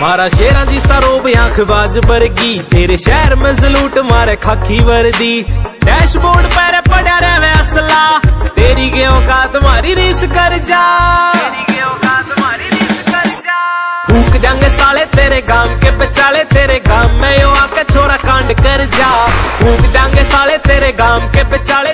मारा शेरा जी सरोब आँख बाज बरगी तेरे शहर में जलूट मारे खाकी वर्दी डैशबोर्ड पर पड़ा रहे असला तेरी के औकात तुम्हारी रीस कर जा फूक जाएँगे साले तेरे गाँव के बेचाले तेरे गाँव में यो आके छोरा कांड कर जा फूक जाएँगे साले तेरे गाँव के बेचाले